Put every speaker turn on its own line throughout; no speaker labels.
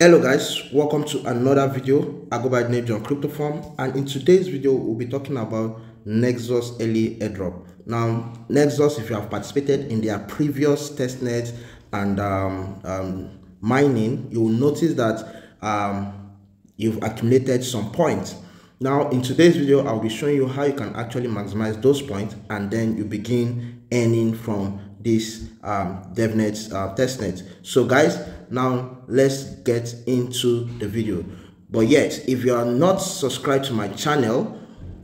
hello guys. Welcome to another video. I go by the name john cryptoform and in today's video we'll be talking about nexus early airdrop. Now nexus if you have participated in their previous testnet and um, um, mining you will notice that um, you've accumulated some points. Now in today's video i'll be showing you how you can actually maximize those points and then you begin earning from this um, devnet uh, testnet. So guys now let's get into the video. But yet if you are not subscribed to my channel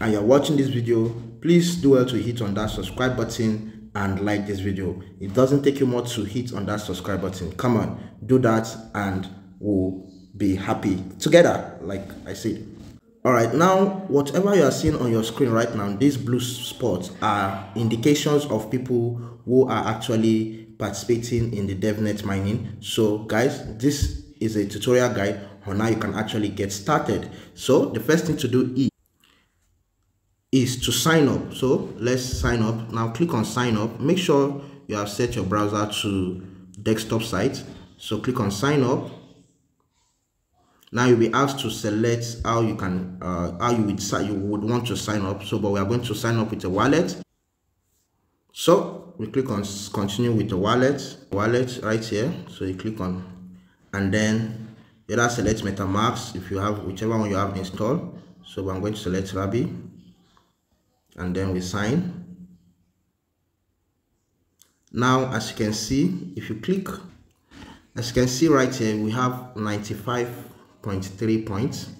and you're watching this video please do well to hit on that subscribe button and like this video. It doesn't take you much to hit on that subscribe button. Come on do that and we'll be happy together like i said all right now whatever you are seeing on your screen right now these blue spots are indications of people who are actually participating in the devnet mining. So guys this is a tutorial guide on how you can actually get started. So the first thing to do is is to sign up. So let's sign up. Now click on sign up. Make sure you have set your browser to desktop site. So click on sign up now you'll be asked to select how you can uh, how you would you would want to sign up. So but we are going to sign up with a wallet. So we click on continue with the wallet wallet right here. So you click on and then you either select metamask if you have whichever one you have installed. So i'm going to select Rabby and then we sign. Now as you can see if you click as you can see right here we have 95.3 points.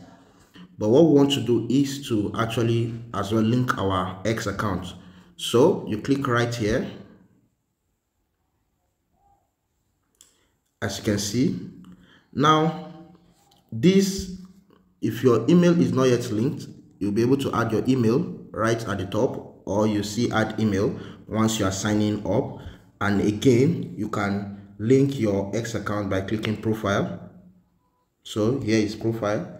But what we want to do is to actually as well link our x account. So you click right here. As you can see now this if your email is not yet linked you'll be able to add your email right at the top or you see add email once you are signing up. And again you can link your x account by clicking profile so here is profile.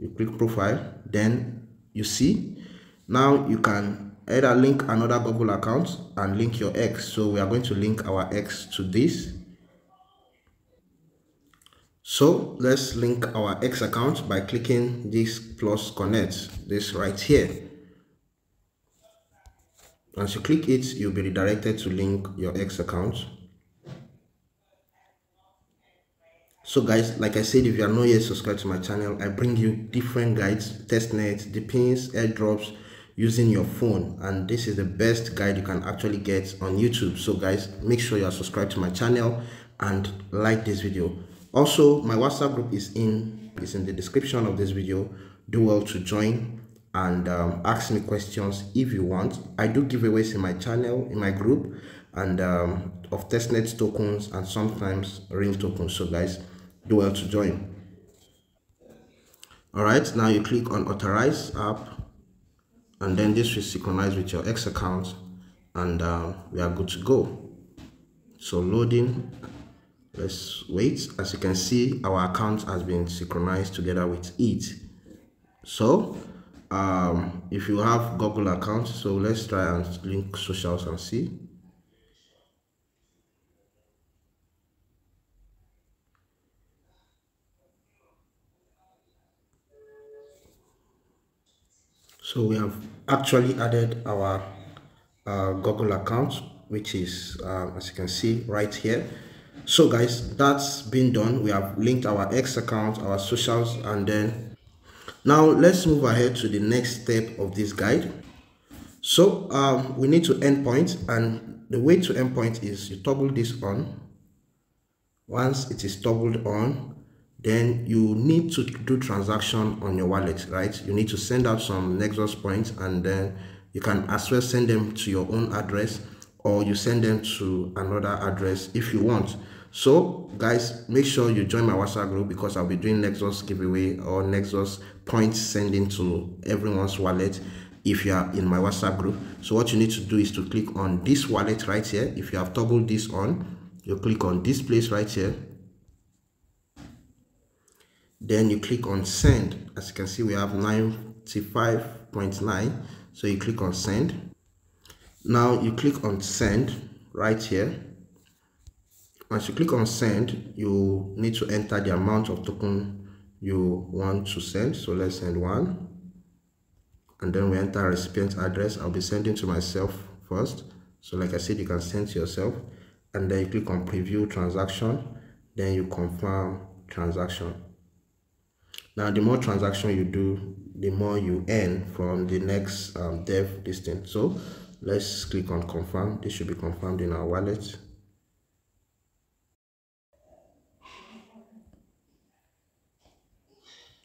You click profile then you see. Now you can either link another google account and link your x. So we are going to link our x to this. So let's link our x account by clicking this plus connect this right here. Once you click it you'll be redirected to link your x account so guys like i said if you are not yet subscribed to my channel i bring you different guides testnets depins airdrops using your phone. And this is the best guide you can actually get on youtube. So guys make sure you are subscribed to my channel and like this video. Also my whatsapp group is in is in the description of this video. Do well to join and um, ask me questions if you want. I do giveaways in my channel in my group and um, of testnet tokens and sometimes real tokens. So guys do well to join all right now you click on authorize app and then this will synchronize with your X account and uh, we are good to go. So loading, let's wait. As you can see, our account has been synchronized together with it. So um, if you have Google account, so let's try and link socials and see. So we have actually added our uh, google account which is uh, as you can see right here. So guys that's been done. We have linked our x account our socials and then now let's move ahead to the next step of this guide. So um, we need to endpoint and the way to endpoint is you toggle this on. Once it is toggled on then you need to do transaction on your wallet right? You need to send out some nexus points and then you can as well send them to your own address or you send them to another address if you want. So guys make sure you join my whatsapp group because i'll be doing nexus giveaway or nexus points sending to everyone's wallet if you are in my whatsapp group. So what you need to do is to click on this wallet right here. If you have toggled this on you click on this place right here then you click on send. As you can see we have 95.9 so you click on send. Now you click on send right here. Once you click on send you need to enter the amount of token you want to send. So let's send one. And then we enter recipient address. I'll be sending to myself first. So like i said you can send to yourself. And then you click on preview transaction. Then you confirm transaction now the more transaction you do the more you earn from the next um, dev distance so let's click on confirm. This should be confirmed in our wallet.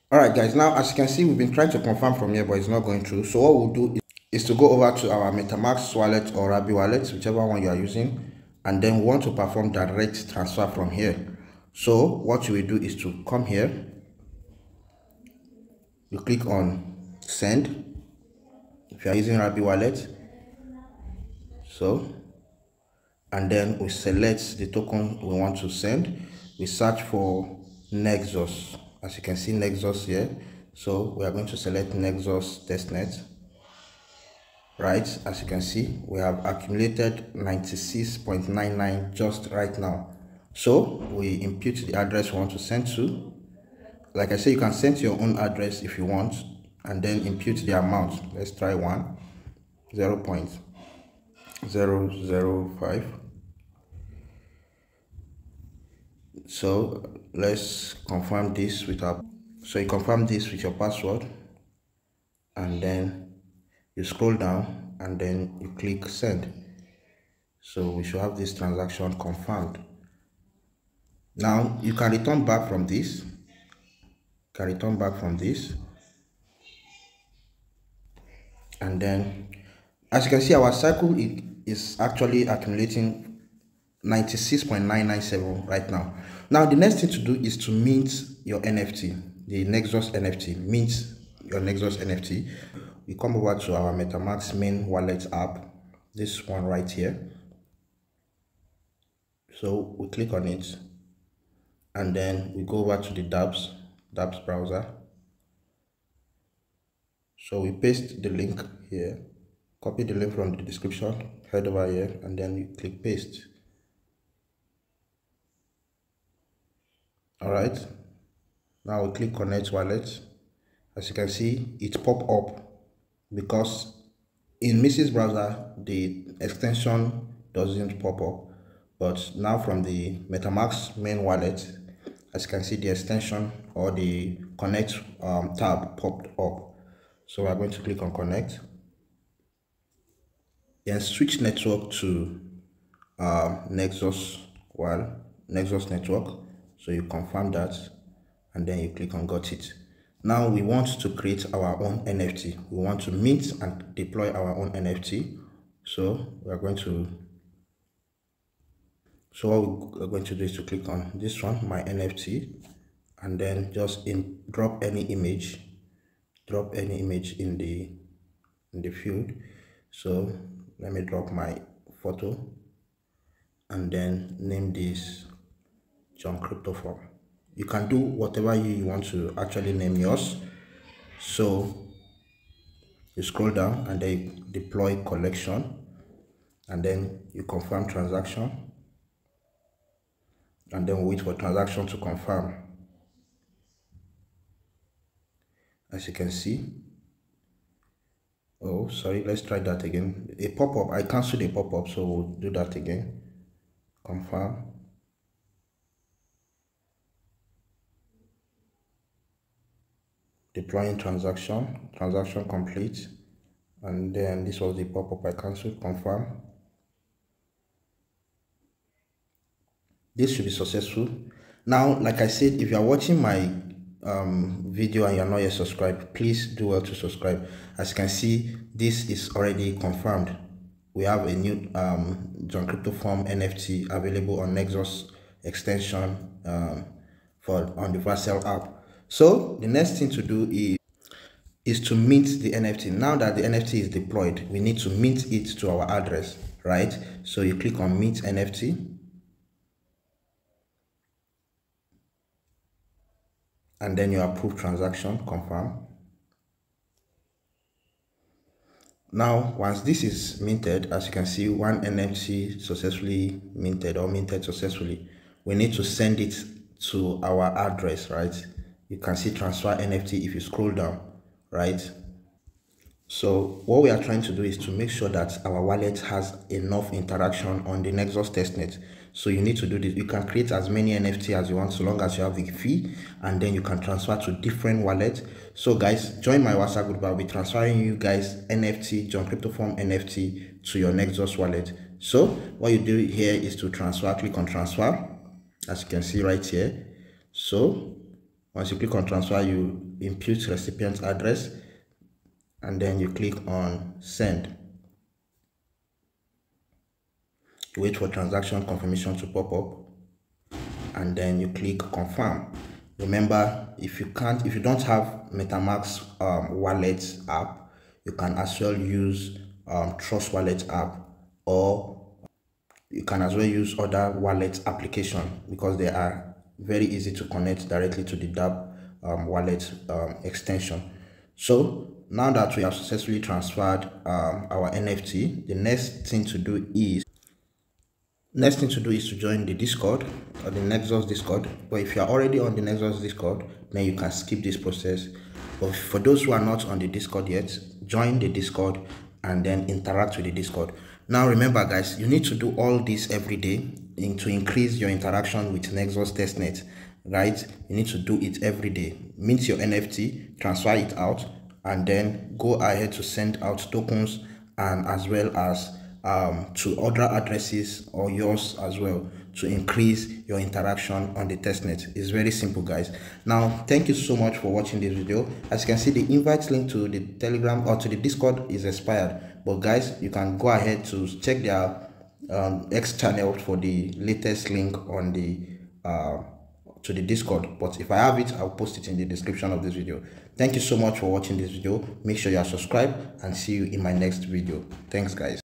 All right guys. Now as you can see we've been trying to confirm from here but it's not going through. So what we'll do is, is to go over to our metamask wallet or Rabby wallet whichever one you are using and then we want to perform direct transfer from here. So what you will do is to come here you click on send. If you are using Rabby wallet so and then we select the token we want to send. We search for nexus. As you can see nexus here. So we are going to select nexus testnet. Right as you can see we have accumulated 96.99 just right now. So we impute the address we want to send to like i say you can send your own address if you want and then impute the amount. Let's try one. 0 0.005 so let's confirm this with our so you confirm this with your password and then you scroll down and then you click send. So we should have this transaction confirmed. Now you can return back from this can return back from this and then as you can see our cycle is actually accumulating 96.997 right now. Now, the next thing to do is to mint your NFT, the Nexus NFT. Mint your Nexus NFT. We come over to our MetaMask main wallet app, this one right here. So we click on it and then we go over to the dApps, dApps browser. So we paste the link here, copy the link from the description, head over here and then you click paste. all right now we click connect wallet as you can see it pop up because in Mrs. browser the extension doesn't pop up but now from the metamask main wallet as you can see the extension or the connect um, tab popped up. So we're going to click on connect. Then switch network to uh, nexus well nexus network. So you confirm that and then you click on got it. Now we want to create our own nft we want to mint and deploy our own nft so we are going to so what we're going to do is to click on this one my nft and then just in drop any image drop any image in the in the field so let me drop my photo and then name this John Cryptoform. You can do whatever you want to actually name yours. So you scroll down and then deploy collection and then you confirm transaction and then wait for transaction to confirm. As you can see, oh sorry, let's try that again. A pop-up, I canceled a pop-up, so we'll do that again. Confirm. deploying transaction transaction complete and then this was the pop-up i cancelled confirm this should be successful now like i said if you are watching my um, video and you're not yet subscribed please do well to subscribe as you can see this is already confirmed we have a new um, John Cryptoform NFT available on Nexus extension um, for on the Vercel app so the next thing to do is is to mint the NFT. Now that the NFT is deployed, we need to mint it to our address, right? So you click on mint NFT. And then you approve transaction, confirm. Now, once this is minted, as you can see, one NFT successfully minted or minted successfully. we need to send it to our address right you can see transfer nft if you scroll down right so what we are trying to do is to make sure that our wallet has enough interaction on the nexus testnet so you need to do this. You can create as many nft as you want so long as you have the fee and then you can transfer to different wallets. So guys join my whatsapp group. I'll be transferring you guys nft john cryptoform nft to your nexus wallet. So what you do here is to transfer. Click on transfer. As you can see right here. So once you click on transfer you input recipient address and then you click on send you wait for transaction confirmation to pop up and then you click confirm. Remember if you can't if you don't have metamask um, wallet app you can as well use um, trust wallet app or you can as well use other wallet application because they are very easy to connect directly to the dApp um, wallet um, extension. So now that we have successfully transferred um, our nft the next thing to do is next thing to do is to join the discord or the nexus discord. But if you are already on the nexus discord then you can skip this process. But for those who are not on the discord yet join the discord and then interact with the discord. Now remember guys you need to do all this every day in, to increase your interaction with nexus testnet right? You need to do it every day. Mint your nft transfer it out and then go ahead to send out tokens and as well as um, to other addresses or yours as well to increase your interaction on the testnet it's very simple guys. Now thank you so much for watching this video. As you can see the invite link to the telegram or to the discord is expired. But guys you can go ahead to check their um, x channel for the latest link on the uh, to the discord. But if i have it i'll post it in the description of this video. Thank you so much for watching this video. Make sure you are subscribed and see you in my next video. Thanks guys